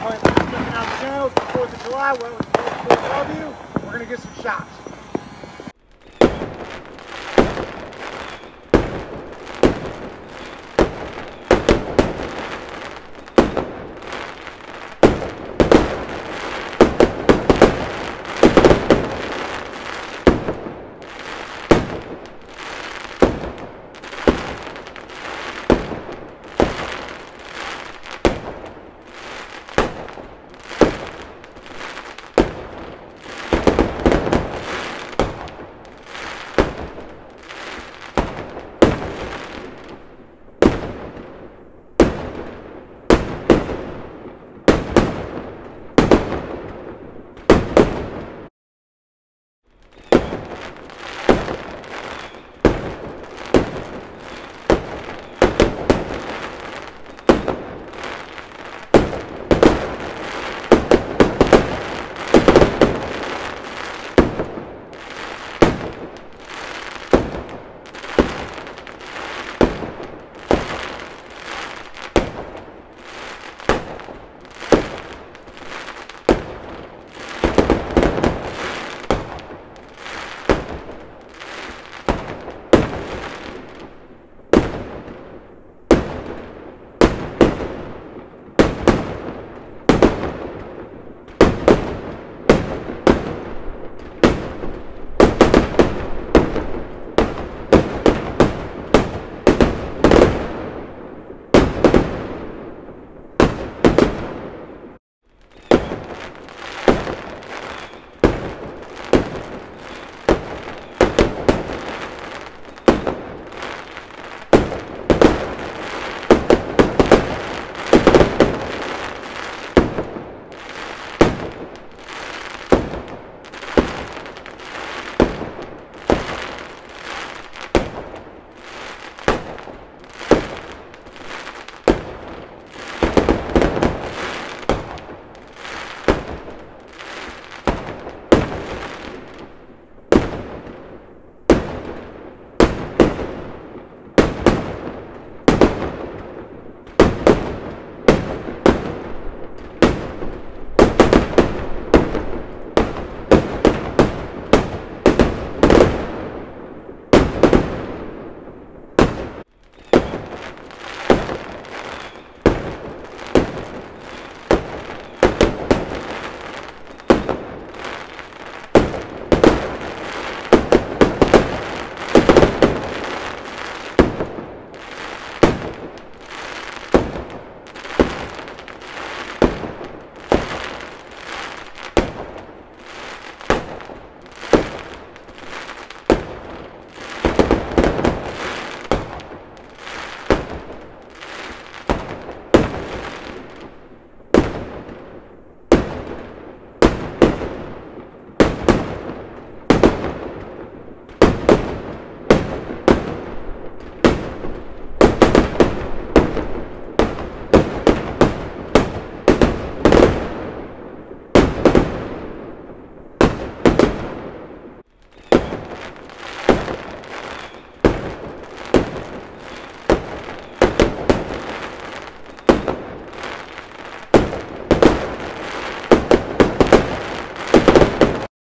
Checking out the channel. 4th of July. Well, 4th of you. We're going to get some shots.